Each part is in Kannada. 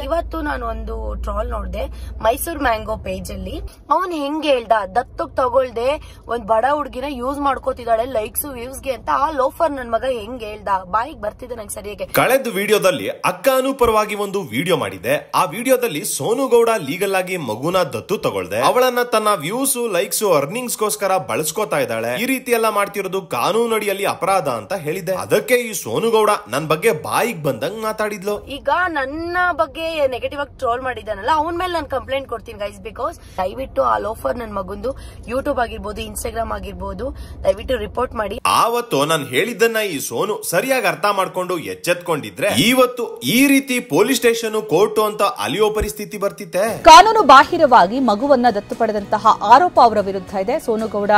ಇವತ್ತು ನಾನು ಒಂದು ಟ್ರಾಲ್ ನೋಡ್ದೆ ಮೈಸೂರ್ ಮ್ಯಾಂಗೋ ಪೇಜ್ ಅಲ್ಲಿ ಅವನ್ ಹೆಂಗ್ ಹೇಳ್ದ? ದತ್ತಕ್ ತಗೊಳ್ದೆ ಒಂದ್ ಬಡ ಹುಡುಗಿನ ಯೂಸ್ ಮಾಡ್ಕೋತಿದ್ದಾಳೆ ಲೈಕ್ಸ್ ವ್ಯೂಸ್ಗೆ ಅಂತ ಆ ಲೋಫರ್ ನನ್ ಮಗ ಹೆಂಗ್ ಹೇಳ್ದ? ಬಾಯಿಗೆ ಬರ್ತಿದೆ ನಂಗೆ ಸರಿಯಾಗಿ ಕಳೆದ ವಿಡಿಯೋದಲ್ಲಿ ಅಕ್ಕಾನು ಪರವಾಗಿ ಒಂದು ವಿಡಿಯೋ ಮಾಡಿದೆ ಆ ವಿಡಿಯೋದಲ್ಲಿ ಸೋನು ಗೌಡ ಲೀಗಲ್ ಆಗಿ ಮಗುನ ದತ್ತು ತಗೊಳ್ದೆ. ಅವಳನ್ನ ತನ್ನ ವ್ಯೂಸ್ ಲೈಕ್ಸ್ ಅರ್ನಿಂಗ್ಸ್ ಗೋಸ್ಕರ ಬಳಸ್ಕೋತಾ ಇದ್ದಾಳೆ. ಈ ರೀತಿ ಎಲ್ಲ ಮಾಡ್ತಿರೋದು ಕಾನೂನು ಅಡಿಯಲ್ಲಿ ಅಪರಾಧ ಅಂತ ಹೇಳಿದೆ ಅದಕ್ಕೆ ಈ ಸೋನು ಗೌಡ ನನ್ ಬಗ್ಗೆ ಬಾಯಿಗೆ ಬಂದಂಗ್ ಮಾತಾಡಿದ್ಲು. ಈಗ ನನ್ನ ಬಗ್ಗೆ ನೆಗೆಟಿವ್ ಆಗಿ ಟ್ರೋಲ್ ಮಾಡಿದಾನಲ್ಲ ಅವನ ಮೇಲೆ ನಾನು ಕಂಪ್ಲೇಂಟ್ ಕೊಡ್ತೀನಿ ಗೈಸ್ ಬಿಕಾಸ್ ದಯವಿಟ್ಟು ಆ ಲೋಫರ್ ನನ್ನ ಮಗಂದು ಯೂಟ್ಯೂಬ್ ಆಗಿರ್ಬೋದು ಇನ್ಸ್ಟಾಗ್ರಾಮ್ ಆಗಿರ್ಬೋದು ದಯವಿಟ್ಟು ರಿಪೋರ್ಟ್ ಮಾಡಿ. ಆವತ್ತು ನಾನು ಹೇಳಿದ್ದನ್ನ ಈ ಸೋನು ಸರಿಯಾಗಿ ಅರ್ಥ ಮಾಡ್ಕೊಂಡು ಎಚ್ಚೆತ್ಕೊಂಡಿದ್ರೆ ಇವತ್ತು ಈ ರೀತಿ ಪೊಲೀಸ್ ಸ್ಟೇಷನ್ ಕೋರ್ಟು ಅಂತ ಅಲಿಯೋ ಪರಿಸ್ಥಿತಿ ಬರ್ತಿತ್ತೆ. ಕಾನೂನು ಬಾಹಿರವಾಗಿ ಮಗುವನ್ನ ದತ್ತು ಪಡೆದಂತಹ ಆರೋಪ ಅವರ ವಿರುದ್ಧ ಇದೆ. ಸೋನುಗೌಡ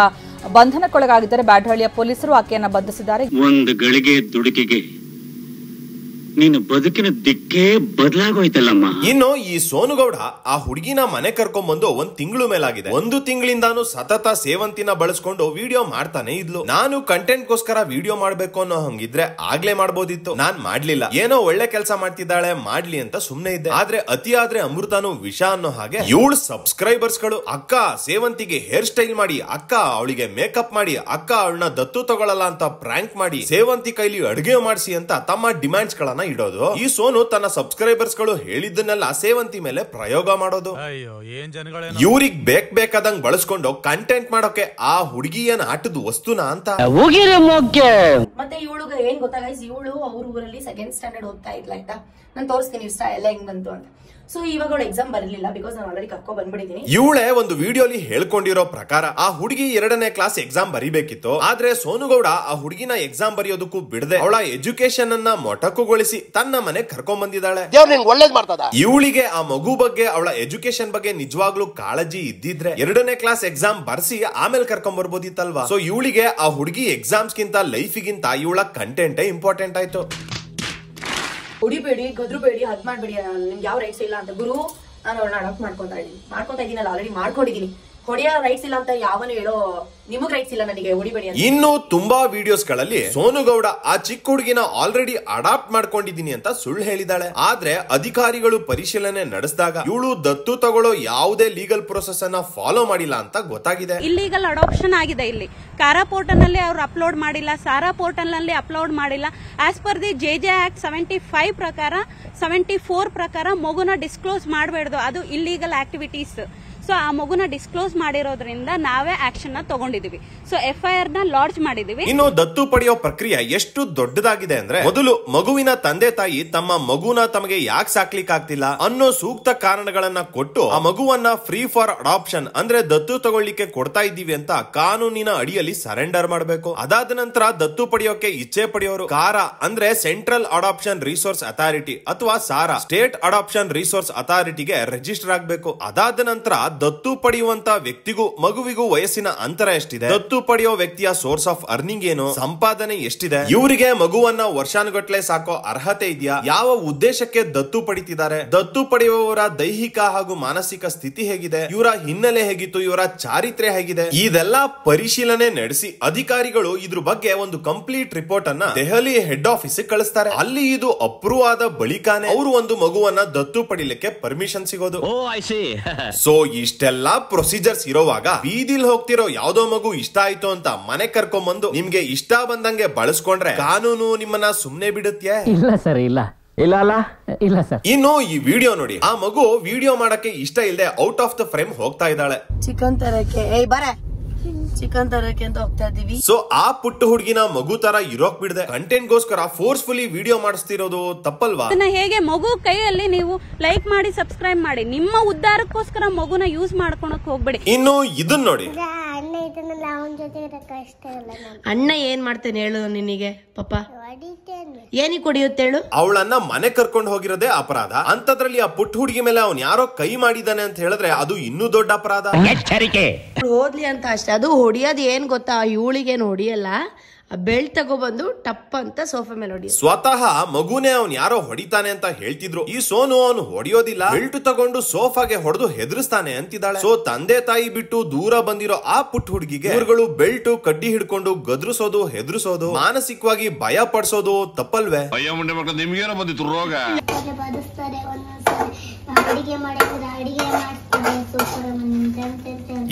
ಬಂಧನಕ್ಕೊಳಗಾಗಿದ್ದರೆ. ಬ್ಯಾಡಹಳ್ಳಿಯ ಪೊಲೀಸರು ಆಕೆಯನ್ನ ಬಂಧಿಸಿದ್ದಾರೆ. ಒಂದು ಗಳಿಗೆ ದುಡುಕಿಗೆ ನೀನು ಬದುಕಿನ ದಿಕ್ಕೇ ಬದಲಾಗೋಯ್ತಲ್ಲಮ್ಮ. ಇನ್ನು ಈ ಸೋನುಗೌಡ ಆ ಹುಡುಗಿನ ಮನೆ ಕರ್ಕೊಂಡ್ಬಂದು ಒಂದ್ ತಿಂಗಳು ಮೇಲಾಗಿದೆ. ಒಂದು ತಿಂಗಳಿಂದಾನು ಸತತ ಸೇವಂತಿನ ಬಳಸ್ಕೊಂಡು ವಿಡಿಯೋ ಮಾಡ್ತಾನೆ ಇದ್ಲು. ನಾನು ಕಂಟೆಂಟ್ ಗೋಸ್ಕರ ವಿಡಿಯೋ ಮಾಡ್ಬೇಕು ಅನ್ನೋ ಹಂಗಿದ್ರೆ ಆಗ್ಲೇ ಮಾಡ್ಬೋದಿತ್ತು. ನಾನ್ ಮಾಡ್ಲಿಲ್ಲ. ಏನೋ ಒಳ್ಳೆ ಕೆಲಸ ಮಾಡ್ತಿದ್ದಾಳೆ, ಮಾಡ್ಲಿ ಅಂತ ಸುಮ್ನೆ ಇದ್ದೆ. ಆದ್ರೆ ಅತಿ ಆದ್ರೆ ಅಮೃತಾನು ವಿಷ ಅನ್ನೋ ಹಾಗೆ ಏಳು ಸಬ್ಸ್ಕ್ರೈಬರ್ಸ್ಗಳು ಅಕ್ಕ ಸೇವಂತಿಗೆ ಹೇರ್ ಸ್ಟೈಲ್ ಮಾಡಿ, ಅಕ್ಕ ಅವಳಿಗೆ ಮೇಕಪ್ ಮಾಡಿ, ಅಕ್ಕ ಅವಳನ್ನ ದತ್ತು ತಗೊಳ್ಳಲ್ಲ ಅಂತ ಪ್ರ್ಯಾಂಕ್ ಮಾಡಿ ಸೇವಂತಿ ಕೈಲಿ ಅಡುಗೆ ಮಾಡಿಸಿ ಅಂತ ತಮ್ಮ ಡಿಮ್ಯಾಂಡ್ಸ್ ಗಳನ್ನ ಇಡೋದು. ಈ ಸೋನು ತನ್ನ ಸಬ್ಸ್ಕ್ರೈಬರ್ಸ್ಗಳು ಹೇಳಿದ್ದನ್ನೆಲ್ಲ ಸೇವಂತಿ ಮೇಲೆ ಪ್ರಯೋಗ ಮಾಡೋದು. ಅಯ್ಯೋ ಏನ್ ಜನಗಳೇನೋ. ಇವ್ರಿಗ್ ಬೇಕ್ ಬೇಕಾದಂಗ್ ಬಳಸ್ಕೊಂಡು ಕಂಟೆಂಟ್ ಮಾಡೋಕೆ ಆ ಹುಡುಗಿ ಏನ್ ಆಟದ ವಸ್ತುನ ಅಂತ. ಮತ್ತೆ ಇವಳು ಏನ್ ಗೊತ್ತಾ ಗೈಸ್ ಇವಳು ಅವ್ರ ಊರಲ್ಲಿ ಸೆಕೆಂಡ್ ಸ್ಟ್ಯಾಂಡರ್ಡ್ ಓದ್ತಾ ಇದ್ಲ ಆಯ್ತಾ? ನಾನು ತೋರಿಸ್ತೀನಿ ಇಷ್ಟ ಎಲ್ಲ ಹೆಂಗ್ ಬಂತು ಅಂತ. ಸೊ ಇವಾಗ ಅವಳು ಎಕ್ಸಾಮ್ ಬರಲಿಲ್ಲ ಬಿಕಾಸ್ ನಾನು ಆಲ್ರೆಡಿ ಕರ್ಕೊ ಬಂದ್ಬಿಟ್ಟಿದ್ದೀನಿ. ಇವಳೆ ಒಂದು ವಿಡಿಯೋಲಿ ಹೇಳ್ಕೊಂಡಿರೋ ಪ್ರಕಾರ ಆ ಹುಡುಗಿ ಎರಡನೇ ಕ್ಲಾಸ್ ಎಕ್ಸಾಮ್ ಬರಿಬೇಕಿತ್ತು. ಆದ್ರೆ ಸೋನುಗೌಡ ಆ ಹುಡುಗಿನ ಎಕ್ಸಾಮ್ ಬರೆಯೋದಕ್ಕೂ ಬಿಡದೆ. ಅವಳ ಎಜುಕೇಶನ್ ಅನ್ನ ಮೊಟಕುಗೊಳಿಸಿ ತನ್ನ ಮನೆ ಕರ್ಕೊಂಡ್ ಬಂದಿದ್ದಾಳೆ ಒಳ್ಳೇದ್ ಮಾಡ್ತದ? ಇವಳಿಗೆ ಆ ಮಗು ಬಗ್ಗೆ ಅವಳ ಎಜುಕೇಶನ್ ಬಗ್ಗೆ ನಿಜವಾಗ್ಲೂ ಕಾಳಜಿ ಇದ್ದಿದ್ರೆ ಎರಡನೇ ಕ್ಲಾಸ್ ಎಕ್ಸಾಮ್ ಬರ್ಸಿ ಆಮೇಲೆ ಕರ್ಕೊಂಡ್ ಬರ್ಬೋದಿತ್ತಲ್ವಾ ಸೊ ಇವಳಿಗೆ ಆ ಹುಡುಗಿ ಎಕ್ಸಾಮ್ಸ್ ಗಿಂತ ಲೈಫಿಗಿಂತ ಇವಳ ಕಂಟೆಂಟೇ ಇಂಪಾರ್ಟೆಂಟ್ ಆಯ್ತು. ಹೊಡಿಬೇಡಿ, ಗದ್ರಬೇಡಿ ಅದ್ ಮಾಡ್ಬೇಡಿ ನಿಮ್ಗೆ ಯಾವ ರೈಟ್ಸ್ ಇಲ್ಲ ಅಂತ ಗುರು, ನಾನು ಅವ್ರನ್ನ ಅಡಾಪ್ಟ್ ಮಾಡ್ಕೊತಾ ಇದೀನಿ ಮಾಡ್ಕೊತಾ ಇದೀನಲ್ಲ ಆಲ್ರೆಡಿ ಮಾಡ್ಕೊಂಡಿದೀನಿ ಹೊಡಿಯೋ ರೈಟ್ಸ್ ಇಲ್ಲ ಅಂತ ಯಾವನು ಹೇಳೋ ನಿಮಗ್ ರೈಟ್ಸ್ ಇಲ್ಲ ನನಗೆ ಹೊಡಿಬೇಡಿ ಅಂತ. ಇನ್ನು ತುಂಬಾ ವಿಡಿಯೋಸ್ಗಳಲ್ಲಿ ಸೋನು ಗೌಡ ಆ ಚಿಕ್ಕ ಹುಡುಗಿನ ಆಲ್ರೆಡಿ ಅಡಾಪ್ಟ್ ಮಾಡ್ಕೊಂಡಿದೀನಿ ಅಂತ ಸುಳ್ಳು ಹೇಳಿದಾಳೆ. ಆದ್ರೆ ಅಧಿಕಾರಿಗಳು ಪರಿಶೀಲನೆ ನಡೆಸಿದಾಗ ಇವಳು ದತ್ತು ತಗೊಳ್ಳೋ ಯಾವುದೇ ಲೀಗಲ್ ಪ್ರೊಸೆಸ್ ಅನ್ನ ಫಾಲೋ ಮಾಡಿಲ್ಲ ಅಂತ ಗೊತ್ತಾಗಿದೆ. ಇಲ್ಲಿಗಲ್ ಅಡಾಪ್ಷನ್ ಆಗಿದೆ ಇಲ್ಲಿ. ಕಾರಾ ಪೋರ್ಟಲ್ನಲ್ಲಿ ಅವ್ರು ಅಪ್ಲೋಡ್ ಮಾಡಿಲ್ಲ ಸಾರಾ ಪೋರ್ಟಲ್ನಲ್ಲಿ ಅಪ್ಲೋಡ್ ಮಾಡಿಲ್ಲ. As per the J J act seventy five ಪ್ರಕಾರ ಸೆವೆಂಟಿ ಫೋರ್ ಪ್ರಕಾರ ಮಗುನ ಡಿಸ್ಕ್ಲೋಸ್ ಮಾಡಬಾರ್ದು ಅದು ಇಲ್ಲಿಗಲ್ ಆಕ್ಟಿವಿಟೀಸ್ ಸೊ ಆ ಮಗುನ ಡಿಸ್ಕ್ಲೋಸ್ ಮಾಡಿರೋದ್ರಿಂದ ನಾವೇ ಆಕ್ಷನ್ನ ತಗೊಂಡಿದೀವಿ. ಸೊ ಎಫ್ ಐ ಆರ್ನ ಲಾಡ್ಜ್ ಮಾಡಿದೀವಿ. ಇನ್ನು ದತ್ತು ಪಡೆಯೋ ಪ್ರಕ್ರಿಯೆ ಎಷ್ಟು ದೊಡ್ಡದಾಗಿದೆ ಅಂದ್ರೆ ಮೊದಲು ಮಗುವಿನ ತಂದೆ ತಾಯಿ ತಮ್ಮ ಮಗುನ ತಮಗೆ ಯಾಕೆ ಸಾಕ್ಲಿಕ್ಕಾಗ್ತಿಲ್ಲ ಅನ್ನೋ ಸೂಕ್ತ ಕಾರಣಗಳನ್ನ ಕೊಟ್ಟು ಆ ಮಗುವನ್ನ ಫ್ರೀ ಫಾರ್ ಅಡಾಪ್ಷನ್ ಅಂದ್ರೆ ದತ್ತು ತಗೊಳ್ಳಿಕ್ಕೆ ಕೊಡ್ತಾ ಇದ್ದೀವಿ ಅಂತ ಕಾನೂನಿನ ಅಡಿಯಲ್ಲಿ ಸರೆಂಡರ್ ಮಾಡಬೇಕು. ಅದಾದ ನಂತರ ದತ್ತು ಪಡೆಯೋಕೆ ಇಚ್ಛೆ ಪಡೆಯೋರು ಕಾರ ಅಂದ್ರೆ ಸೆಂಟ್ರಲ್ ಅಡಾಪ್ಷನ್ ರಿಸೋರ್ಸ್ ಅಥಾರಿಟಿ ಅಥವಾ ಸಾರಾ. ಸ್ಟೇಟ್ ಅಡಾಪ್ಷನ್ ರಿಸೋರ್ಸ್ ಅಥಾರಿಟಿಗೆ ರಿಜಿಸ್ಟರ್ ಆಗಬೇಕು. ಅದಾದ ನಂತರ ದತ್ತು ಪಡೆಯುವಂತ ವ್ಯಕ್ತಿಗೂ ಮಗುವಿಗೂ ವಯಸ್ಸಿನ ಅಂತರ ಎಷ್ಟಿದೆ? ದತ್ತು ಪಡೆಯೋ ವ್ಯಕ್ತಿಯ ಸೋರ್ಸ್ ಆಫ್ ಅರ್ನಿಂಗ್ ಏನು? ಸಂಪಾದನೆ ಎಷ್ಟಿದೆ? ಇವರಿಗೆ ಮಗುವನ್ನ ವರ್ಷಾನುಗಟ್ಲೆ ಸಾಕೋ ಅರ್ಹತೆ ಇದೆಯಾ? ಯಾವ ಉದ್ದೇಶಕ್ಕೆ ದತ್ತು ಪಡಿತಿದ್ದಾರೆ? ದತ್ತು ಪಡೆಯುವವರ ದೈಹಿಕ ಹಾಗೂ ಮಾನಸಿಕ ಸ್ಥಿತಿ ಹೇಗಿದೆ? ಇವರ ಹಿನ್ನೆಲೆ ಹೇಗಿತ್ತು? ಇವರ ಚಾರಿತ್ರ್ಯ ಹೇಗಿದೆ? ಇದೆಲ್ಲ ಪರಿಶೀಲನೆ ನಡೆಸಿ ಅಧಿಕಾರಿಗಳು ಇದ್ರ ಬಗ್ಗೆ ಒಂದು ಕಂಪ್ಲೀಟ್ ರಿಪೋರ್ಟ್ ಅನ್ನ ದೆಹಲಿ ಹೆಡ್ ಆಫೀಸ್ ಕಳಿಸ್ತಾರೆ. ಅಲ್ಲಿ ಇದು ಅಪ್ರೂವ್ ಆದ ಬಳಿಕಾನೆ ಅವರು ಒಂದು ಮಗುವನ್ನ ದತ್ತು ಪಡಿಲಿಕ್ಕೆ ಪರ್ಮಿಷನ್ ಸಿಗೋದು. ಸೊ ಈ ಸಿ ಸೊ ಇಷ್ಟೆಲ್ಲಾ ಪ್ರೊಸೀಜರ್ಸ್ ಇರೋವಾಗ ಬೀದಿಲ್ ಹೋಗ್ತಿರೋ ಯಾವ್ದೋ ಮಗು ಇಷ್ಟ ಆಯ್ತು ಅಂತ ಮನೆ ಕರ್ಕೊಂಬಂದು ನಿಮ್ಗೆ ಇಷ್ಟ ಬಂದಂಗೆ ಬಳಸ್ಕೊಂಡ್ರೆ ಕಾನೂನು ನಿಮ್ಮನ್ನ ಸುಮ್ನೆ ಬಿಡುತ್ತೆ ಇಲ್ಲ ಸರ್ ಇಲ್ಲ. ಇಲ್ಲ ಅಲ್ಲ? ಇಲ್ಲ ಸರ್. ಇನ್ನು ಈ ವಿಡಿಯೋ ನೋಡಿ. ಆ ಮಗು ವಿಡಿಯೋ ಮಾಡಕ್ಕೆ ಇಷ್ಟ ಇಲ್ಲದೆ ಔಟ್ ಆಫ್ ದ ಫ್ರೇಮ್ ಹೋಗ್ತಾ ಇದ್ದಾಳೆ. ಚಿಕನ್ ತರಕ್ಕೆ ಏಯ್ ಬರ. ಚಿಕನ್ ತರಕ್ಕೆ ಅಂತ ಹೋಗ್ತಾ ಇದೀವಿ. ಸೊ ಆ ಪುಟ್ಟ ಹುಡುಗಿನ ಮಗು ತರ ಇರೋಕ್ ಬಿಡದೆ. ಕಂಟೆಂಟ್ ಗೋಸ್ಕರ ಫೋರ್ಸ್ಫುಲಿ ವಿಡಿಯೋ ಮಾಡಿಸ್ತಿರೋದು ತಪ್ಪಲ್ವಾ? ಅದನ್ನ ಹೇಗೆ ಮಗು ಕೈಯಲ್ಲಿ ನೀವು ಲೈಕ್ ಮಾಡಿ ಸಬ್ಸ್ಕ್ರೈಬ್ ಮಾಡಿ ನಿಮ್ಮ ಉದ್ದಾರಕ್ಕೋಸ್ಕರ ಮಗುನ ಯೂಸ್ ಮಾಡ್ಕೊಳಕ್ ಹೋಗ್ಬೇಡಿ. ಇನ್ನು ಇದನ್ನ ನೋಡಿ. ಇದನ್ನೆಲ್ಲ ಅವನ ಜೊತೆ ಇರಕ್ಕೆ ಇಷ್ಟ ಇಲ್ಲ ನಾನು ಅಣ್ಣ ಏನ್ ಮಾಡ್ತೇನೆ ಹೇಳು ನಿನಗೆ ಪಾಪ? ಹೊಡಿತೇನೆ. ಏನಿಗೆ ಹೊಡಿಯುತ್ತೆ ಹೇಳು? ಅವಳನ್ನ ಮನೆ ಕರ್ಕೊಂಡು ಹೋಗಿರೋದೇ ಅಪರಾಧ. ಅಂತದ್ರಲ್ಲಿ ಆ ಪುಟ್ಟ ಹುಡುಗಿ ಮೇಲೆ ಅವ್ನ್ ಯಾರೋ ಕೈ ಮಾಡಿದಾನೆ ಅಂತ ಹೇಳಿದ್ರೆ ಅದು ಇನ್ನೂ ದೊಡ್ಡ ಅಪರಾಧ. ಎಚ್ಚರಿಕೆ. ಅವ್ಳು ಅಂತ ಅಷ್ಟೇ. ಅದು ಹೊಡಿಯೋದು ಏನ್ ಗೊತ್ತಾ? ಇವಳಿಗೇನು ಹೊಡಿಯಲ್ಲ? ಬೆಲ್ಟ್ ತಗೊಬಂದು ಟಪ್ ಅಂತ ಸೋಫಾ ಮೇಲೆ ಹೊಡಿಯೋದು. ಸ್ವತಃ ಮಗುನೇ ಅವ್ನ್ ಯಾರೋ ಹೊಡಿತಾನೆ ಅಂತ ಹೇಳ್ತಿದ್ರು. ಈ ಸೋನು ಅವನು ಹೊಡಿಯೋದಿಲ್ಲ. ಬೆಲ್ಟ್ ತಗೊಂಡು ಸೋಫಾಗೆ ಹೊಡೆದು ಹೆದರ್ಸ್ತಾನೆ ಅಂತಿದ್ದಾಳೆ. ಸೊ ತಂದೆ ತಾಯಿ ಬಿಟ್ಟು ದೂರ ಬಂದಿರೋ ಆ ಪುಟ್ಟ ಹುಡುಗಿಗೆ ಇವರುಗಳು ಬೆಲ್ಟ್ ಕಡ್ಡಿ ಹಿಡ್ಕೊಂಡು ಗದ್ರಿಸೋದು ಹೆದರ್ಸೋದು ಮಾನಸಿಕವಾಗಿ ಭಯ ಪಡಿಸೋದು ತಪ್ಪಲ್ವೇ? ಅಯ್ಯ ಮುಂಡೆ ಮಕ್ಕಳು ನಿಮ್ಗೇನೋ ಬಂದಿತ್ತು ರೋಗ ಒಂದೊಂದ್ಸಲ ಅಡಿಗೆ ಮಾಡಿದ್ರೆ ಅಡಿಗೆ ಮಾಡ್ತಾರೆ ಸೂಪರ್ ಅಂತ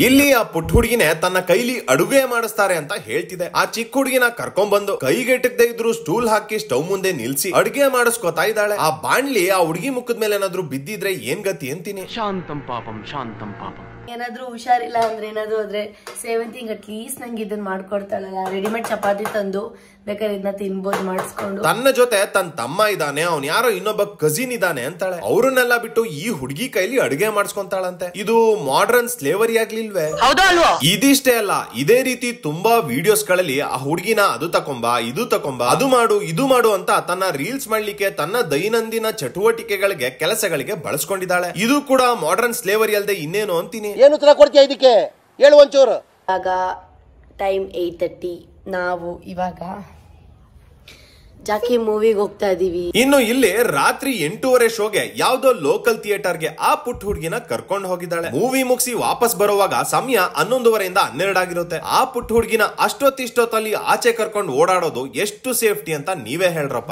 ಇಲ್ಲಿ ಆ ಪುಟ್ಟ ಹುಡುಗಿನೇ ತನ್ನ ಕೈಲಿ ಅಡುಗೆ ಮಾಡಿಸ್ತಾರೆ ಅಂತ ಹೇಳ್ತಿದೆ. ಆ ಚಿಕ್ಕ ಹುಡುಗಿನ ಕರ್ಕೊಂಡ್ ಬಂದು ಕೈಗೆಟಕದೆ ಇದ್ರು ಸ್ಟೂಲ್ ಹಾಕಿ ಸ್ಟವ್ ಮುಂದೆ ನಿಲ್ಸಿ ಅಡುಗೆ ಮಾಡಿಸ್ಕೊತಾ ಇದ್ದಾಳೆ. ಆ ಬಾಣ್ಲಿ ಆ ಹುಡುಗಿ ಮುಖದ ಮೇಲೆ ಏನಾದ್ರು ಬಿದ್ದಿದ್ರೆ ಏನ್ ಗತಿ ಅಂತೀನಿ? ಶಾಂತಂ ಪಾಪಂ ಶಾಂತಂ ಪಾಪಂ. ಏನಾದ್ರೂ ಹುಷಾರಿಲ್ಲ ಅಂದ್ರೆ ಏನಾದ್ರು ಆದ್ರೆ ಸೇವಂತಿಂಗ್ ಅಟ್ಲೀಸ್ಟ್ ನಂಗೆ ಇದನ್ನ ಮಾಡ್ಕೊಡ್ತಾಳಲ್ಲ. ರೆಡಿಮೇಡ್ ಚಪಾತಿ ತಂದು ಬೇಕಾದ್ರೆ ಇದನ್ನ ತಿನ್ಬೋದು ಮಾಡಿಸ್ಕೊಂಡು. ತನ್ನ ಜೊತೆ ತನ್ನ ತಮ್ಮ ಇದ್ದಾನೆ ಅವ್ನ್ ಯಾರೋ ಇನ್ನೊಬ್ಬ ಕಸಿನ್ ಇದ್ದಾನೆ ಅಂತಾಳೆ. ಅವ್ರನ್ನೆಲ್ಲ ಬಿಟ್ಟು ಈ ಹುಡುಗಿ ಕೈಲಿ ಅಡುಗೆ ಮಾಡಿಸ್ಕೊಂತಾಳಂತೆ. ಇದು ಮಾಡರ್ನ್ ಸ್ಲೇವರಿ ಆಗ್ಲಿಲ್ವೇ? ಇದಿಷ್ಟೇ ಅಲ್ಲ ಇದೇ ರೀತಿ ತುಂಬಾ ವಿಡಿಯೋಸ್ಗಳಲ್ಲಿ ಆ ಹುಡುಗಿನ ಅದು ತಕೊಂಬ ಇದು ತಕೊಂಬ ಅದು ಮಾಡು ಇದು ಮಾಡು ಅಂತ ತನ್ನ ರೀಲ್ಸ್ ಮಾಡ್ಲಿಕ್ಕೆ ತನ್ನ ದೈನಂದಿನ ಚಟುವಟಿಕೆಗಳಿಗೆ ಕೆಲಸಗಳಿಗೆ ಬಳಸ್ಕೊಂಡಿದ್ದಾಳೆ. ಇದು ಕೂಡ ಮಾಡರ್ನ್ ಸ್ಲೇವರಿ ಅಲ್ಲದೆ ಇನ್ನೇನು ಅಂತೀನಿ? ಏನು ಉತ್ತರ ಕೊಡ್ತೀಯ ಇದಕ್ಕೆ? ಹೇಳು ಒಂಚೂರು. ಆಗ ಟೈಮ್ ಏಯ್ಟ್ ತರ್ಟಿ ನಾವು ಇವಾಗ ಜಾಕಿ ಮೂವಿಗೆ ಹೋಗ್ತಾ ಇದೀವಿ. ಇನ್ನು ಇಲ್ಲಿ ರಾತ್ರಿ ಎಂಟೂವರೆ ಶೋಗೆ ಯಾವ್ದೋ ಲೋಕಲ್ ಥಿಯೇಟರ್ಗೆ ಆ ಪುಟ್ಟ ಹುಡುಗಿನ ಕರ್ಕೊಂಡು ಹೋಗಿದ್ದಾಳೆ. ಮೂವಿ ಮುಗಿಸಿ ವಾಪಸ್ ಬರುವಾಗ ಸಮಯ ಹನ್ನೊಂದುವರೆಯಿಂದ ಹನ್ನೆರಡಾಗಿರುತ್ತೆ. ಆ ಪುಟ್ಟ ಹುಡುಗಿನ ಅಷ್ಟೊತ್ತಿಷ್ಟೊತ್ತಲ್ಲಿ ಆಚೆ ಕರ್ಕೊಂಡು ಓಡಾಡೋದು ಎಷ್ಟು ಸೇಫ್ಟಿ ಅಂತ ನೀವೇ ಹೇಳ್ರಪ್ಪ.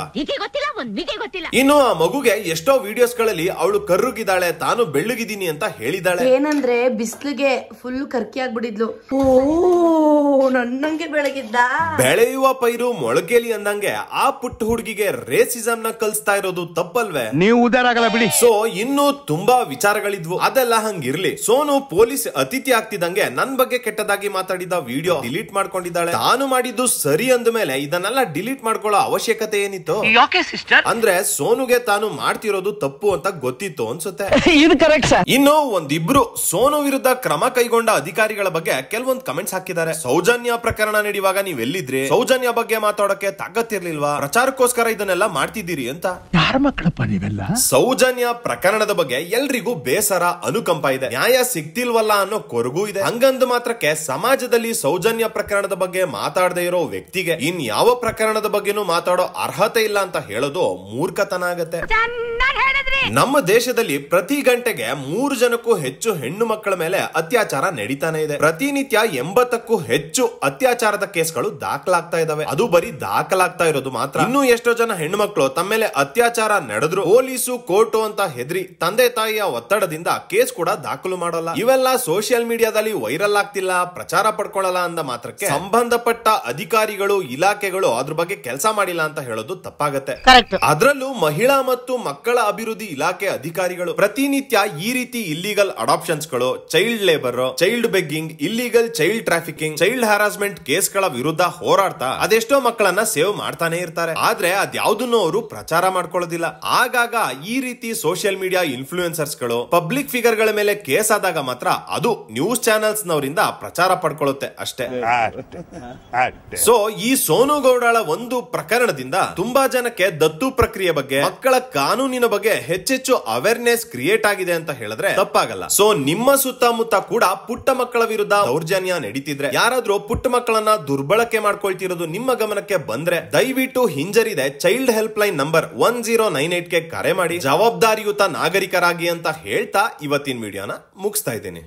ಇನ್ನು ಆ ಮಗುಗೆ ಎಷ್ಟೋ ವಿಡಿಯೋಸ್ಗಳಲ್ಲಿ ಅವಳು ಕರ್ರುಗಿದ್ದಾಳೆ ತಾನು ಬೆಳ್ಳಗಿದ್ದೀನಿ ಅಂತ ಹೇಳಿದಾಳೆ ಏನಂದ್ರೆ ಬಿಸ್ಲಿಗೆ ಫುಲ್ ಕರ್ಕಿ ಆಗ್ಬಿಟ್ಟಿದ್ಲು ಓ ನನ್ನಂಗೆ ಬೆಳಗಿದ್ದ. ಬೆಳೆಯುವ ಪೈರು ಮೊಳಕೆಲಿ ಅಂದಂಗೆ ಆ ಪುಟ್ಟ ಹುಡುಗಿಗೆ ರೇಸಿಸಮ್ನ ಕಲಿಸ್ತಾ ಇರೋದು ತಪ್ಪಲ್ವೇ? ನೀವು ಉದಾರಾಗಲ್ಲ ಬಿಡಿ. ಸೊ ಇನ್ನು ತುಂಬಾ ವಿಚಾರಗಳಿದ್ವು. ಅದೆಲ್ಲ ಹಂಗಿರ್ಲಿ. ಸೋನು ಪೊಲೀಸ್ ಅತಿಥಿ ಆಗ್ತಿದಂಗೆ ನನ್ ಬಗ್ಗೆ ಕೆಟ್ಟದಾಗಿ ಮಾತಾಡಿದ ವಿಡಿಯೋ ಡಿಲೀಟ್ ಮಾಡ್ಕೊಂಡಿದ್ದಾಳೆ. ತಾನು ಮಾಡಿದ್ದು ಸರಿ ಅಂದ ಮೇಲೆ ಇದನ್ನೆಲ್ಲ ಡಿಲೀಟ್ ಮಾಡ್ಕೊಳ್ಳೋ ಅವಶ್ಯಕತೆ ಏನಿತ್ತು? ಯಾಕೆ ಸಿಸ್ಟರ್ ಅಂದ್ರೆ ಸೋನುಗೆ ತಾನು ಮಾಡ್ತಿರೋದು ತಪ್ಪು ಅಂತ ಗೊತ್ತಿತ್ತು ಅನ್ಸುತ್ತೆ. ಇದು ಕರೆಕ್ಟ್ ಸರ್ ಇನ್ನು ಒಂದಿಬ್ರು ಸೋನು ವಿರುದ್ಧ ಕ್ರಮ ಕೈಗೊಂಡ ಅಧಿಕಾರಿಗಳ ಬಗ್ಗೆ ಕೆಲವೊಂದು ಕಮೆಂಟ್ಸ್ ಹಾಕಿದ್ದಾರೆ. ಸೌಜನ್ಯ ಪ್ರಕರಣ ನಡೆಯುವಾಗ ನೀವ್ ಎಲ್ಲಿದ್ರಿ ಸೌಜನ್ಯ ಬಗ್ಗೆ ಮಾತಾಡೋಕೆ ತಾಕತ್ತಿರ್ಲಿಲ್ವಾ ಪ್ರಚಾರಕ್ಕೋಸ್ಕರ ಇದನ್ನೆಲ್ಲ ಮಾಡ್ತಿದ್ದೀರಿ ಅಂತ. ಯಾರ ಮಕ್ಕಳಪ್ಪ ನೀವೆಲ್ಲ? ಸೌಜನ್ಯ ಪ್ರಕರಣದ ಬಗ್ಗೆ ಎಲ್ರಿಗೂ ಬೇಸರ ಅನುಕಂಪ ಇದೆ. ನ್ಯಾಯ ಸಿಗ್ತಿಲ್ವಲ್ಲ ಅನ್ನೋ ಕೊರಗೂ ಇದೆ. ಹಂಗಂದು ಮಾತ್ರಕ್ಕೆ ಸಮಾಜದಲ್ಲಿ ಸೌಜನ್ಯ ಪ್ರಕರಣದ ಬಗ್ಗೆ ಮಾತಾಡದೇ ಇರೋ ವ್ಯಕ್ತಿಗೆ ಇನ್ ಯಾವ ಪ್ರಕರಣದ ಬಗ್ಗೆನೂ ಮಾತಾಡೋ ಅರ್ಹತೆ ಇಲ್ಲ ಅಂತ ಹೇಳೋದು ಮೂರ್ಖತನ ಆಗತ್ತೆ. ನಮ್ಮ ದೇಶದಲ್ಲಿ ಪ್ರತಿ ಗಂಟೆಗೆ ಮೂರು ಜನಕ್ಕೂ ಹೆಚ್ಚು ಹೆಣ್ಣು ಮಕ್ಕಳ ಮೇಲೆ ಅತ್ಯಾಚಾರ ನಡೀತಾನೆ ಇದೆ. ಪ್ರತಿನಿತ್ಯ ಎಂಬತ್ತಕ್ಕೂ ಹೆಚ್ಚು ಅತ್ಯಾಚಾರದ ಕೇಸ್ಗಳು ದಾಖಲಾಗ್ತಾ ಇದಾವೆ. ಅದು ಬರೀ ದಾಖಲಾಗ್ತಾ ಇರೋದು ಮಾತ್ರ ಇನ್ನೂ ಎಷ್ಟೋ ಜನ ಹೆಣ್ಣು ಮಕ್ಕಳು ತಮ್ಮ ಮೇಲೆ ಅತ್ಯಾಚಾರ ನಡೆದ್ರು. ಪೊಲೀಸು ಕೋರ್ಟು ಅಂತ ಹೆದ್ರಿ ತಂದೆ ತಾಯಿಯ ಒತ್ತಡದಿಂದ ಕೇಸ್ ಕೂಡ ದಾಖಲು ಮಾಡೋಲ್ಲ. ಇವೆಲ್ಲ ಸೋಷಿಯಲ್ ಮೀಡಿಯಾದಲ್ಲಿ ವೈರಲ್ ಆಗ್ತಿಲ್ಲ ಪ್ರಚಾರ ಪಡ್ಕೊಳ್ಳಲ್ಲ ಅಂದ ಮಾತ್ರಕ್ಕೆ ಸಂಬಂಧಪಟ್ಟ ಅಧಿಕಾರಿಗಳು ಇಲಾಖೆಗಳು ಅದ್ರ ಬಗ್ಗೆ ಕೆಲಸ ಮಾಡಿಲ್ಲ ಅಂತ ಹೇಳೋದು ತಪ್ಪಾಗತ್ತೆ. ಅದರಲ್ಲೂ ಮಹಿಳಾ ಮತ್ತು ಮಕ್ಕಳ ಅಭಿವೃದ್ಧಿ ಇಲಾಖೆ ಅಧಿಕಾರಿಗಳು ಪ್ರತಿನಿತ್ಯ ಈ ರೀತಿ illegal ಅಡಾಪ್ಷನ್ಸ್ಗಳು child labour child begging illegal child trafficking child harassment ಕೇಸ್ಗಳ ವಿರುದ್ಧ ಹೋರಾಡ್ತಾ ಅದೆಷ್ಟೋ ಮಕ್ಕಳನ್ನ ಸೇವ್ ಮಾಡ್ತಾನೆ ಇರ್ತಾರೆ. ಆದ್ರೆ ಅದ್ಯಾವ್ದನ್ನು ಅವರು ಪ್ರಚಾರ ಮಾಡ್ಕೊಳ್ಳೋದಿಲ್ಲ. ಆಗಾಗ ಈ ರೀತಿ ಸೋಷಿಯಲ್ ಮೀಡಿಯಾ ಇನ್ಫ್ಲೂಯೆನ್ಸರ್ಸ್ಗಳು ಪಬ್ಲಿಕ್ ಫಿಗರ್ಗಳ ಮೇಲೆ ಕೇಸ್ ಆದಾಗ ಮಾತ್ರ ಅದು ನ್ಯೂಸ್ ಚಾನೆಲ್ಸ್ ನವರಿಂದ ಪ್ರಚಾರ ಪಡ್ಕೊಳ್ಳುತ್ತೆ ಅಷ್ಟೇ. ಸೊ ಈ ಸೋನು ಗೌಡಳ ಒಂದು ಪ್ರಕರಣದಿಂದ ತುಂಬಾ ಜನಕ್ಕೆ ದತ್ತು ಪ್ರಕ್ರಿಯೆ ಬಗ್ಗೆ ಮಕ್ಕಳ ಕಾನೂನಿನ ಬಗ್ಗೆ ಹೆಚ್ಚೆಚ್ಚು ಅವೇರ್ನೆಸ್ ಕ್ರಿಯೇಟ್ ಆಗಿದೆ ಅಂತ ಹೇಳಿದ್ರೆ ತಪ್ಪಾಗಲ್ಲ. ಸೊ ನಿಮ್ಮ ಸುತ್ತಮುತ್ತ ಕೂಡ ಪುಟ್ಟ ಮಕ್ಕಳ ವಿರುದ್ಧ ದೌರ್ಜನ್ಯ ನಡೀತಿದ್ರೆ ಯಾರಾದ್ರೂ ಪುಟ್ಟ ಮಕ್ಕಳನ್ನ ದುರ್ಬಳಕೆ ಮಾಡ್ಕೊಳ್ತಿರೋದು ನಿಮ್ಮ ಗಮನಕ್ಕೆ ಬಂದ್ರೆ ದಯವಿಟ್ಟು ಹಿಂಜರಿದೆ. Child helpline number one zero nine ಏಟ್ಗೆ ಕರೆ ಮಾಡಿ ಜವಾಬ್ದಾರಿಯುತ ನಾಗರಿಕರಾಗಿ ಅಂತ ಹೇಳ್ತಾ ಇವತ್ತಿನ ವಿಡಿಯೋನ ಮುಗಿಸ್ತಾ ಇದ್ದೀನಿ.